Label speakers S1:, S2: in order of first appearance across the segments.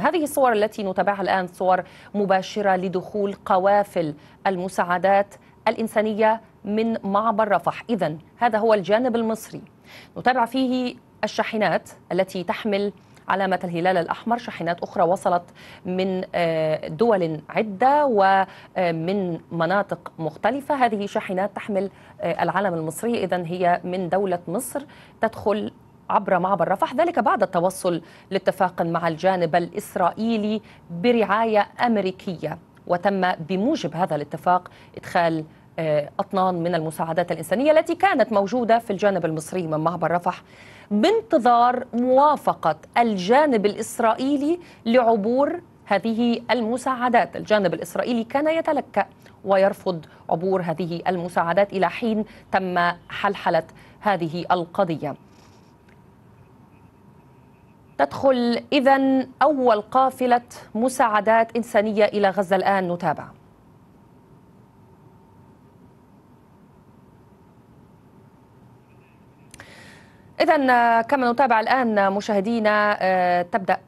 S1: هذه الصور التي نتابعها الآن صور مباشرة لدخول قوافل المساعدات الإنسانية من معبر رفح. إذا هذا هو الجانب المصري. نتابع فيه الشاحنات التي تحمل علامة الهلال الأحمر. شاحنات أخرى وصلت من دول عدة ومن مناطق مختلفة. هذه شاحنات تحمل العلم المصري. إذا هي من دولة مصر تدخل عبر معبر. رفح ذلك بعد التوصل لاتفاق مع الجانب الإسرائيلي برعاية أمريكية وتم بموجب هذا الاتفاق إدخال أطنان من المساعدات الإنسانية التي كانت موجودة في الجانب المصري من معبر رفح بانتظار موافقة الجانب الإسرائيلي لعبور هذه المساعدات. الجانب الإسرائيلي كان يتلكأ ويرفض عبور هذه المساعدات إلى حين تم حلحلة هذه القضية. تدخل إذا أول قافلة مساعدات إنسانية إلى غزة الآن. نتابع. إذا كما نتابع الآن مشاهدينا تبدأ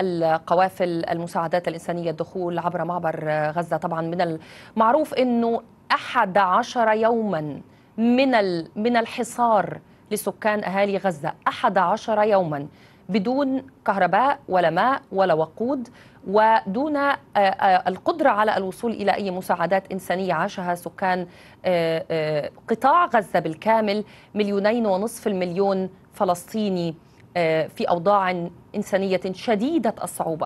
S1: القوافل المساعدات الإنسانية الدخول عبر معبر غزة. طبعا من المعروف أنه أحد عشر يوما من من الحصار لسكان أهالي غزة. أحد عشر يوما. بدون كهرباء ولا ماء ولا وقود ودون القدرة على الوصول إلى أي مساعدات إنسانية عاشها سكان قطاع غزة بالكامل مليونين ونصف المليون فلسطيني في أوضاع إنسانية شديدة الصعوبة.